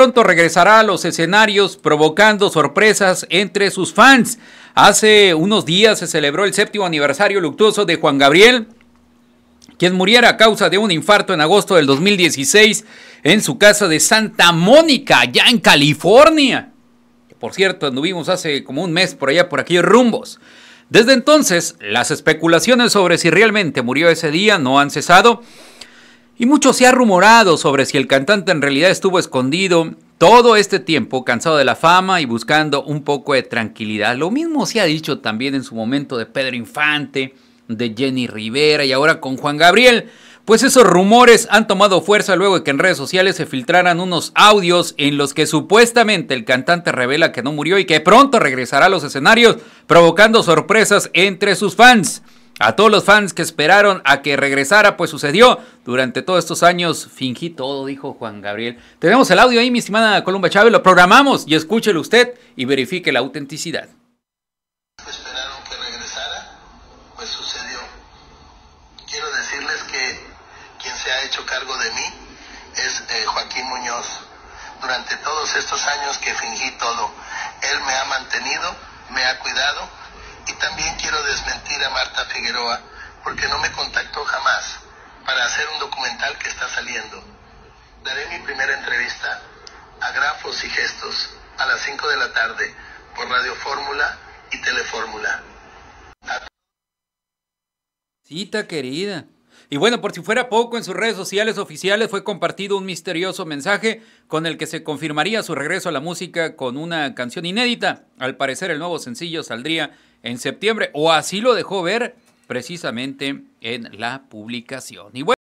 pronto regresará a los escenarios provocando sorpresas entre sus fans. Hace unos días se celebró el séptimo aniversario luctuoso de Juan Gabriel, quien muriera a causa de un infarto en agosto del 2016 en su casa de Santa Mónica, ya en California. Por cierto, anduvimos hace como un mes por allá, por aquellos rumbos. Desde entonces, las especulaciones sobre si realmente murió ese día no han cesado y mucho se ha rumorado sobre si el cantante en realidad estuvo escondido todo este tiempo, cansado de la fama y buscando un poco de tranquilidad. Lo mismo se ha dicho también en su momento de Pedro Infante, de Jenny Rivera y ahora con Juan Gabriel. Pues esos rumores han tomado fuerza luego de que en redes sociales se filtraran unos audios en los que supuestamente el cantante revela que no murió y que pronto regresará a los escenarios, provocando sorpresas entre sus fans. A todos los fans que esperaron a que regresara, pues sucedió. Durante todos estos años fingí todo, dijo Juan Gabriel. Tenemos el audio ahí, mi estimada Columba Chávez, lo programamos y escúchelo usted y verifique la autenticidad. hecho cargo de mí es eh, Joaquín Muñoz. Durante todos estos años que fingí todo, él me ha mantenido, me ha cuidado quiero desmentir a Marta Figueroa porque no me contactó jamás para hacer un documental que está saliendo. Daré mi primera entrevista a Grafos y Gestos a las 5 de la tarde por Radio Fórmula y Telefórmula. Cita querida. Y bueno, por si fuera poco, en sus redes sociales oficiales fue compartido un misterioso mensaje con el que se confirmaría su regreso a la música con una canción inédita. Al parecer el nuevo sencillo saldría en septiembre, o así lo dejó ver precisamente en la publicación.